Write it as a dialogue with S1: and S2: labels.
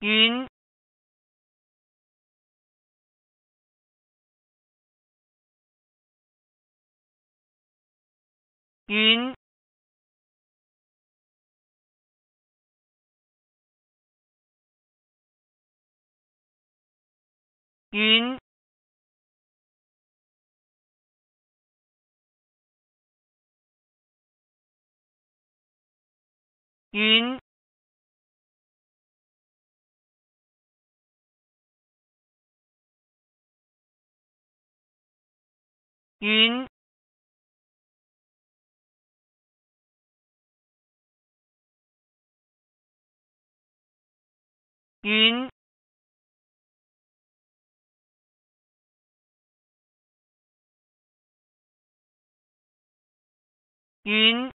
S1: 云，云，云，云。云，云，云。